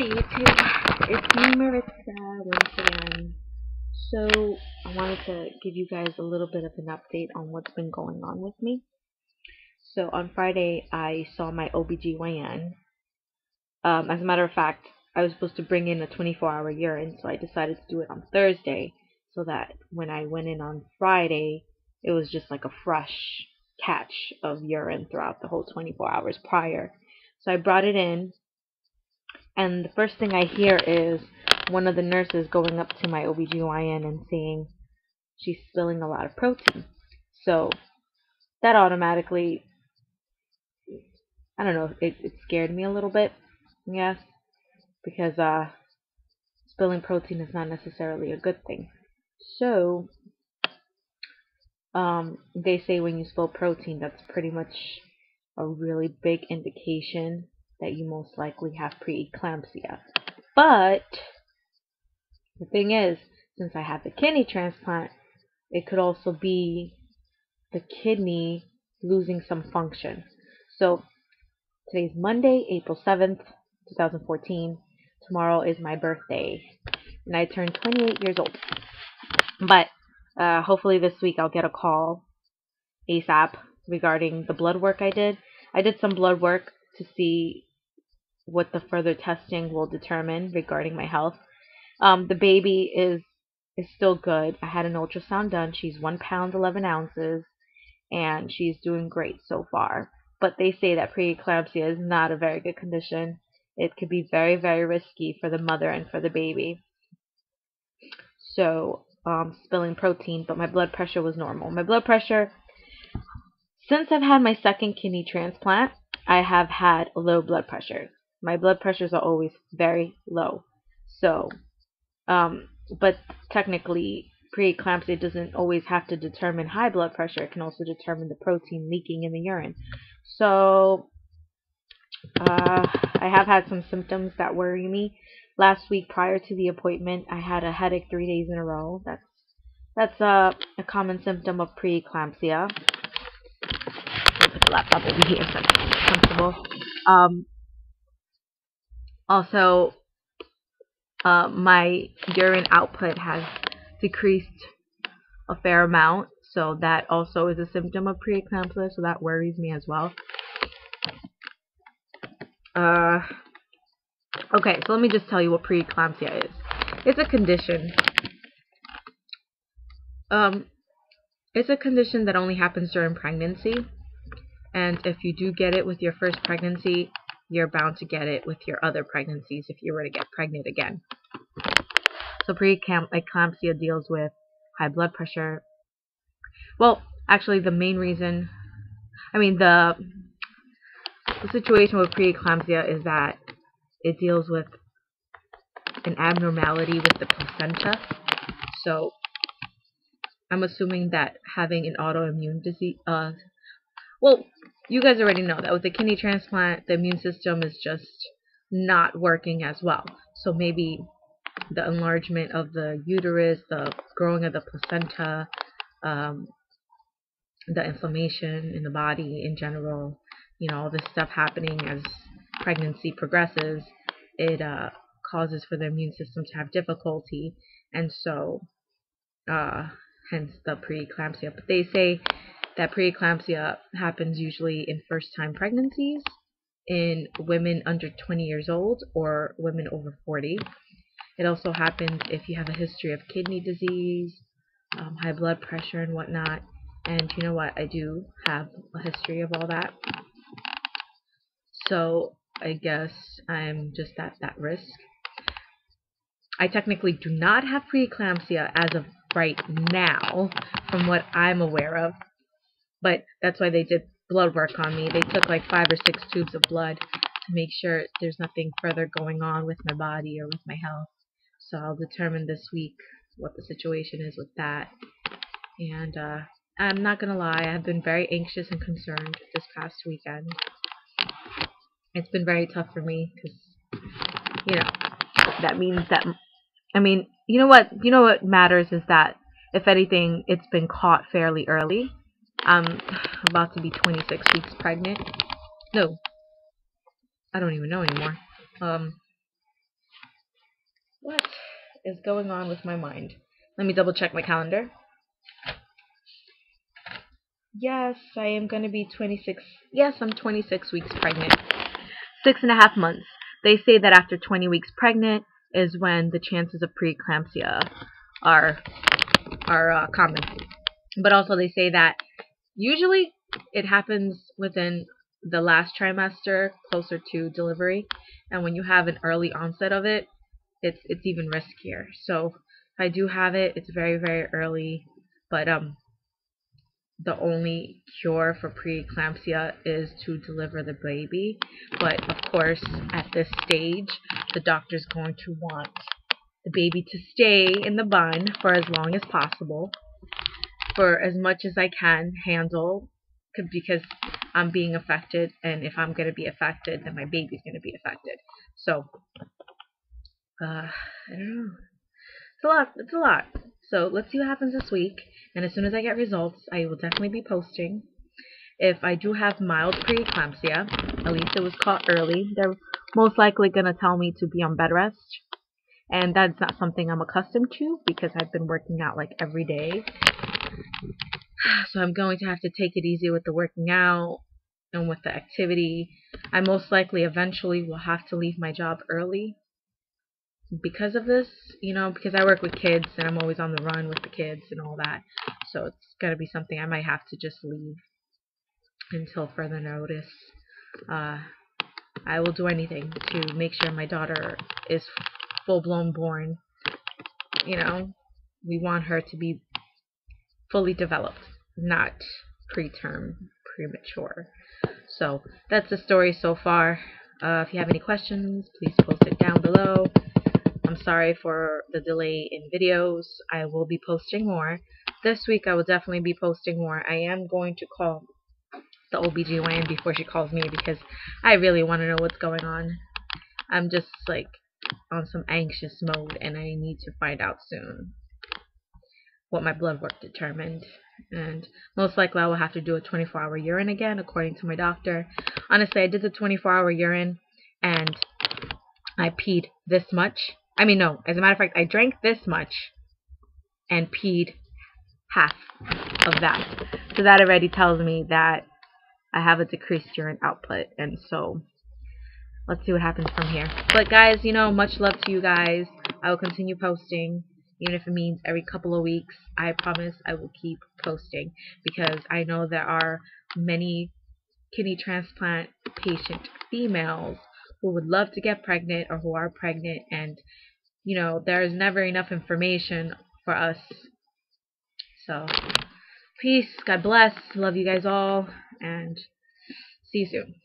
Hi YouTube, it's me Maritza once again. So, I wanted to give you guys a little bit of an update on what's been going on with me. So, on Friday, I saw my OBGYN. Um, as a matter of fact, I was supposed to bring in a 24 hour urine, so I decided to do it on Thursday so that when I went in on Friday, it was just like a fresh catch of urine throughout the whole 24 hours prior. So I brought it in and the first thing I hear is one of the nurses going up to my OBGYN and saying she's spilling a lot of protein. So that automatically, I don't know, it, it scared me a little bit, yes, because uh, spilling protein is not necessarily a good thing. So, um, they say when you spill protein, that's pretty much a really big indication that you most likely have preeclampsia. But the thing is, since I had the kidney transplant, it could also be the kidney losing some function. So today's Monday, April 7th, 2014. Tomorrow is my birthday, and I turned 28 years old. But uh, hopefully this week I'll get a call ASAP regarding the blood work I did. I did some blood work to see what the further testing will determine regarding my health. Um, the baby is is still good. I had an ultrasound done. She's one pound eleven ounces, and she's doing great so far. But they say that preeclampsia is not a very good condition. It could be very very risky for the mother and for the baby. So um, spilling protein, but my blood pressure was normal. My blood pressure, since I've had my second kidney transplant, I have had low blood pressure my blood pressures are always very low. So, um, but technically, preeclampsia doesn't always have to determine high blood pressure. It can also determine the protein leaking in the urine. So, uh, I have had some symptoms that worry me. Last week, prior to the appointment, I had a headache three days in a row. That's that's a, a common symptom of preeclampsia. I'll put the laptop over here so I'm comfortable. Um, also, uh, my urine output has decreased a fair amount, so that also is a symptom of preeclampsia, so that worries me as well. Uh, okay, so let me just tell you what preeclampsia is. It's a condition. Um, it's a condition that only happens during pregnancy, and if you do get it with your first pregnancy, you're bound to get it with your other pregnancies if you were to get pregnant again. So preeclampsia deals with high blood pressure. Well, actually the main reason, I mean the, the situation with preeclampsia is that it deals with an abnormality with the placenta. So I'm assuming that having an autoimmune disease, uh, well, you guys already know that with the kidney transplant, the immune system is just not working as well. So maybe the enlargement of the uterus, the growing of the placenta, um, the inflammation in the body in general, you know, all this stuff happening as pregnancy progresses, it uh, causes for the immune system to have difficulty, and so uh, hence the preeclampsia. But they say that preeclampsia happens usually in first-time pregnancies, in women under 20 years old, or women over 40. It also happens if you have a history of kidney disease, um, high blood pressure, and whatnot. And you know what? I do have a history of all that. So I guess I'm just at that risk. I technically do not have preeclampsia as of right now, from what I'm aware of. But that's why they did blood work on me. They took like five or six tubes of blood to make sure there's nothing further going on with my body or with my health. So I'll determine this week what the situation is with that. And uh, I'm not going to lie, I've been very anxious and concerned this past weekend. It's been very tough for me because, you know, that means that, I mean, you know what, you know what matters is that, if anything, it's been caught fairly early I'm about to be 26 weeks pregnant. No. I don't even know anymore. Um, is going on with my mind? Let me double check my calendar. Yes, I am going to be 26. Yes, I'm 26 weeks pregnant. Six and a half months. They say that after 20 weeks pregnant is when the chances of preeclampsia are are uh, common. But also they say that usually it happens within the last trimester, closer to delivery, and when you have an early onset of it, it's it's even riskier. So I do have it, it's very very early, but um the only cure for preeclampsia is to deliver the baby. But of course, at this stage, the doctor's going to want the baby to stay in the bun for as long as possible, for as much as I can handle, because I'm being affected, and if I'm going to be affected, then my baby's going to be affected. So, uh, I don't know. It's a lot. It's a lot. So let's see what happens this week. And as soon as I get results, I will definitely be posting. If I do have mild preeclampsia, at least it was caught early, they're most likely going to tell me to be on bed rest. And that's not something I'm accustomed to because I've been working out like every day. So I'm going to have to take it easy with the working out and with the activity. I most likely eventually will have to leave my job early because of this, you know, because I work with kids and I'm always on the run with the kids and all that. So it's going to be something I might have to just leave until further notice. Uh, I will do anything to make sure my daughter is full-blown born. You know, we want her to be fully developed, not preterm, premature. So that's the story so far. Uh, if you have any questions, please post it down below. I'm sorry for the delay in videos. I will be posting more. This week I will definitely be posting more. I am going to call the OBGYN before she calls me because I really want to know what's going on. I'm just like on some anxious mode and I need to find out soon what my blood work determined. And most likely I will have to do a 24 hour urine again according to my doctor. Honestly, I did the 24 hour urine and I peed this much I mean, no. As a matter of fact, I drank this much and peed half of that. So that already tells me that I have a decreased urine output. And so let's see what happens from here. But guys, you know, much love to you guys. I will continue posting. Even if it means every couple of weeks, I promise I will keep posting because I know there are many kidney transplant patient females who would love to get pregnant or who are pregnant and you know, there's never enough information for us. So, peace, God bless, love you guys all, and see you soon.